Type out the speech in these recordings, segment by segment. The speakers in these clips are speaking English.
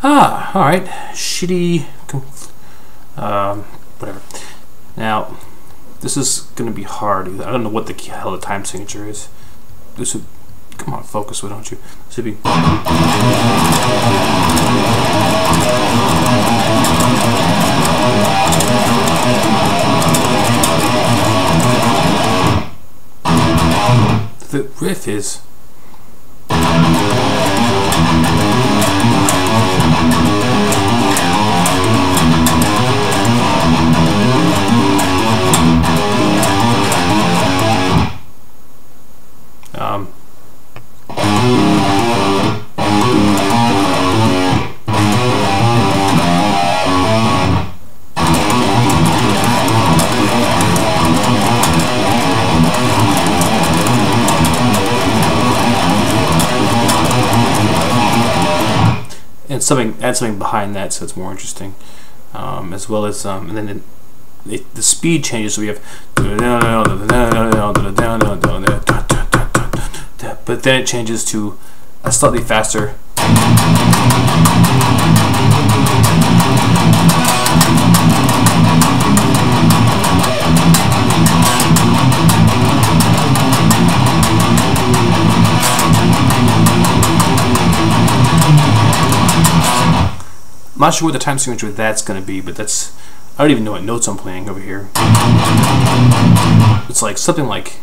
Ah, all right. Shitty. Um, whatever. Now, this is going to be hard. I don't know what the hell the time signature is. This would come on, focus. Why don't you? This would be. The riff is. And something add something behind that so it's more interesting. Um, as well as um, and then it, it, the speed changes. So we have but then it changes to a slightly faster I'm not sure what the time signature that's going to be, but that's I don't even know what notes I'm playing over here. It's like something like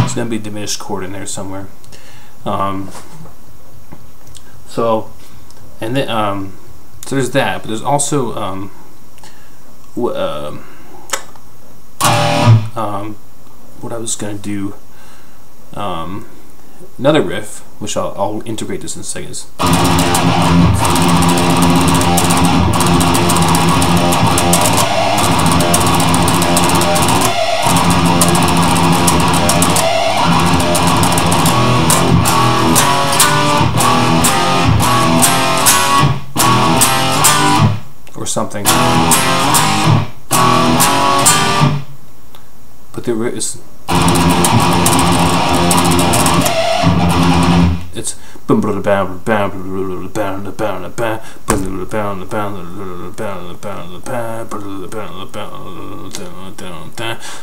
it's going to be a diminished chord in there somewhere. Um, so, and then um, so there's that, but there's also um, uh, um, what I was going to do um, another riff, which I'll, I'll, integrate this in seconds. Or something. But there is it's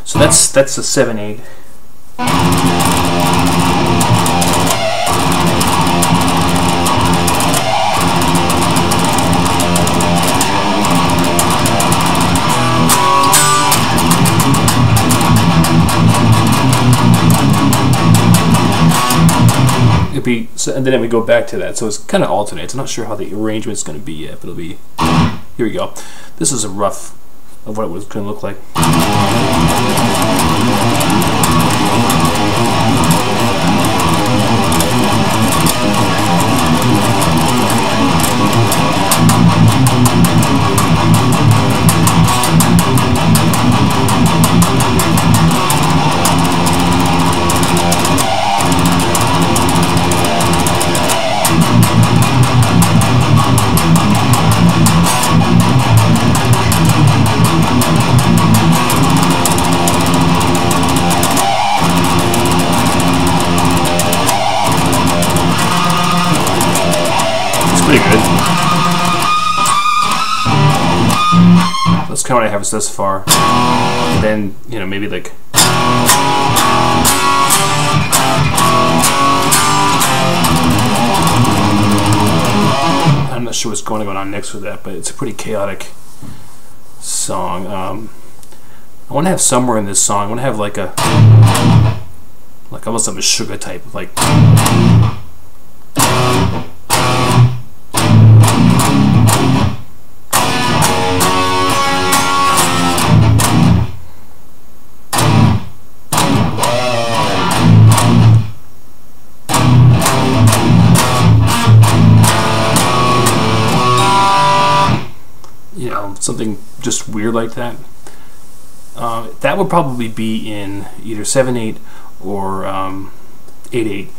so that's that's a seven eight. Be, so, and then we go back to that. So it's kind of alternates. I'm not sure how the arrangement's going to be yet, but it'll be. Here we go. This is a rough of what it was going to look like. Pretty kind of what I have thus far. And then, you know, maybe like... I'm not sure what's going on next with that, but it's a pretty chaotic song. Um, I want to have somewhere in this song, I want to have like a... Like almost like a Meshuggah type, like... something just weird like that, uh, that would probably be in either 7-8 or 8-8.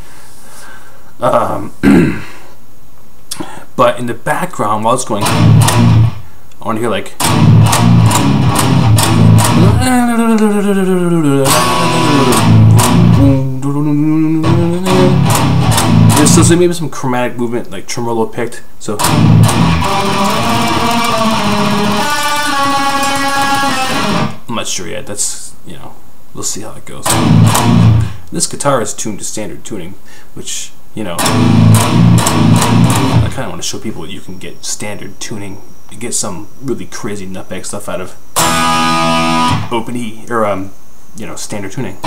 Um, um, but in the background, while it's going, I want to hear like... There's so maybe some chromatic movement, like tremolo picked, so... I'm not sure yet. That's, you know, we'll see how it goes. This guitar is tuned to standard tuning, which, you know, I kind of want to show people you can get standard tuning. You get some really crazy nutbag stuff out of open E, or, um, you know, standard tuning.